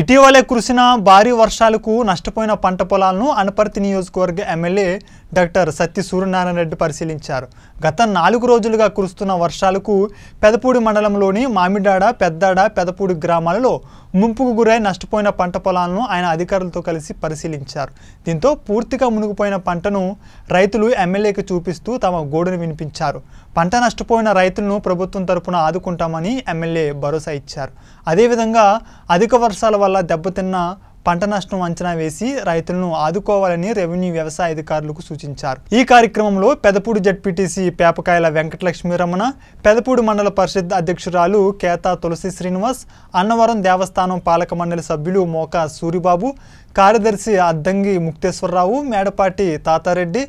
ఇటీవలే కురిసిన భారీ వర్షాలకు నష్టపోయిన పంట పొలాలను అనపర్తి నియోజకవర్గ ఎమ్మెల్యే డాక్టర్ సత్తి సూర్యనారాయణ రెడ్డి పరిశీలించారు. గత నాలుగు రోజులుగా కురుస్తున్న వర్షాలకు పెదపూడి మండలంలోని మామిడాడ పెద్దాడ పెదపూడి గ్రామాలలో ముంపుకు గురై నష్టపోయిన పంట పొలాలను ఆయన అధికారులతో కలిసి పరిశీలించారు. దీంతో పూర్తిగా మునిగిపోయిన పంటను రైతులు ఎమ్మెల్యేకి చూపిస్తూ తమ గోడును వినిపించారు. పంట నష్టపోయిన రైతులను ప్రభుత్వం తరపున ఆదుకుంటామని ఎమ్మెల్యే భరోసా ఇచ్చారు. అదేవిధంగా అధిక వర్షాల వల్ల దెబ్బతిన్న పంట నష్టం అంచనా వేసి రైతులను ఆదుకోవాలని రెవెన్యూ వ్యవసాయ అధికారులకు సూచించారు. ఈ కార్యక్రమంలో పెదపూడి జడ్పీటీసీ పేపకాయల వెంకటలక్ష్మి రమణ పెదపూడి మండల పరిషత్ అధ్యక్షురాలు కేతా తులసి శ్రీనివాస్ అన్నవరం దేవస్థానం పాలక మండలి సభ్యులు మోకా సూరిబాబు కార్యదర్శి అద్దంగి ముక్తేశ్వరరావు మేడపాటి తాతారెడ్డి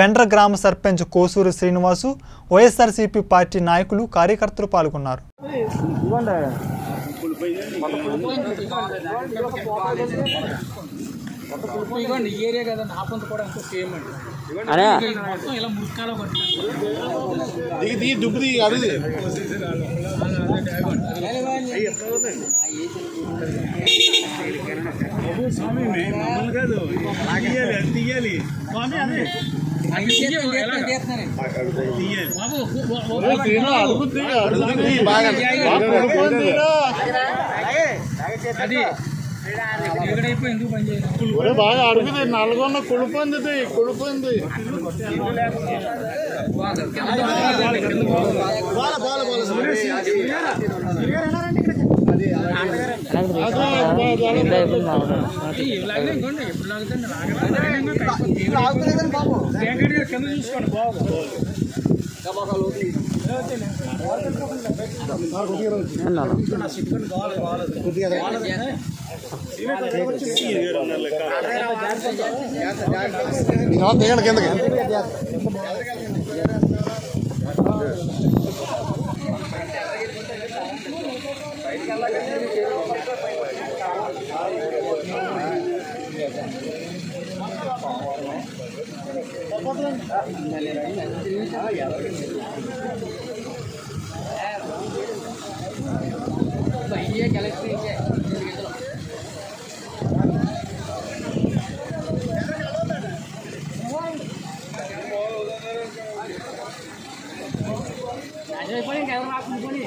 వెండ్ర గ్రామ సర్పంచ్ కోసూరు శ్రీనివాసు వైఎస్ఆర్సీపీ పార్టీ నాయకులు కార్యకర్తలు పాల్గొన్నారు. ఇవ్వండి ఈ ఏరియా కదా నా పొంత కూడా అంతా సేమ్ అండి అనే ఇది మొత్తం ఇలా మురుకాల దిగి దిగి దుబ్బు దిగి అడుగు స్వామి మమ్మల్ని కాదు తీయాలి అది తీయాలి స్వామి అదే తీయాలి బాబు బాగా అది ఎక్కడైపోయి ఎందుకు పని చేయాలి బాగా అడుగుది నల్గొన్న కుళ్ళిపోయింది కుళ్ళిపోయింది ఇలాగే Bahia Galaxy Ada apa yang kau lakukan ini?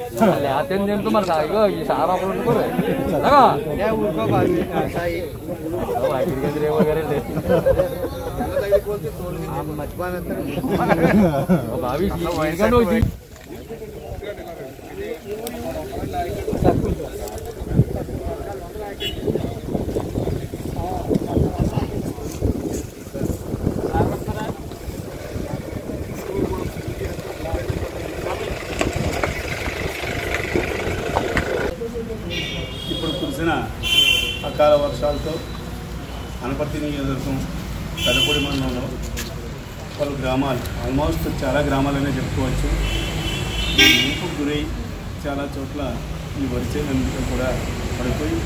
लेहातेन देन तुम्हाला काय ग ही सारा बोलून बरं नका त्या उरका बाजी साई वगैरे वगैरे बावीस वर्गण होती Thank you. కురిసిన అకాల వర్షాలతో అనపర్తి నియోజకవర్గం పెదపూడి మండలంలో పలు గ్రామాలు ఆల్మోస్ట్ చాలా గ్రామాలనే చెప్పుకోవచ్చు. ఈ గురై చాలా చోట్ల ఈ వరిచేలంతా కూడా పడిపోయి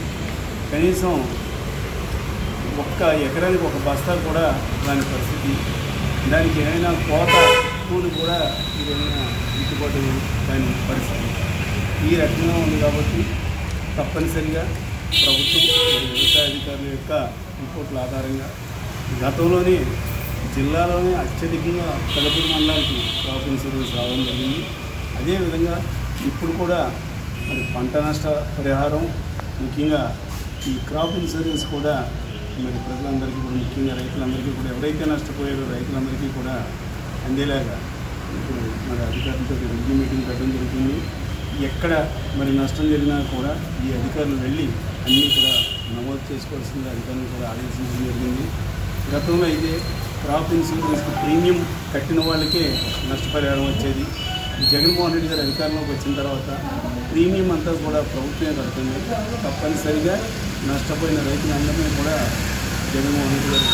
కనీసం ఒక్క ఎకరానికి ఒక బస్తా కూడా దాని పరిస్థితి. దానికి ఏమైనా కోత కూలి కూడా ఏదైనా గిట్టుబాటు దాని పరిస్థితి. ఈ రకంగా ఉంది కాబట్టి తప్పనిసరిగా ప్రభుత్వం మరియు వ్యవసాయ అధికారుల యొక్క రిపోర్టుల ఆధారంగా గతంలోనే జిల్లాలోనే అత్యధికంగా తలపూరు మండలానికి క్రాప్ ఇన్సూరెన్స్ రావడం జరిగింది. అదేవిధంగా ఇప్పుడు కూడా మరి పంట నష్ట పరిహారం ముఖ్యంగా ఈ క్రాప్ ఇన్సూరెన్స్ కూడా మరి ప్రజలందరికీ కూడా ముఖ్యంగా రైతులందరికీ కూడా ఎవరైతే నష్టపోయారో రైతులందరికీ కూడా అందేలాగా ఇప్పుడు మన అధికారులతో రివ్యూ మీటింగ్ పెట్టడం జరుగుతుంది. ఎక్కడ మరి నష్టం జరిగినా కూడా ఈ అధికారులు వెళ్ళి అన్నీ కూడా నమోదు చేసుకోవాల్సింది అధికారులు కూడా ఆదేశించడం జరిగింది. గతంలో అయితే క్రాప్ ఇన్సూరెన్స్ ప్రీమియం కట్టిన వాళ్ళకే నష్టపరిహారం వచ్చేది. జగన్మోహన్ రెడ్డి గారు అధికారంలోకి వచ్చిన తర్వాత ప్రీమియం అంతా కూడా ప్రభుత్వమే కడుతుంది. తప్పనిసరిగా నష్టపోయిన రైతులందరినీ కూడా జగన్మోహన్ రెడ్డి గారు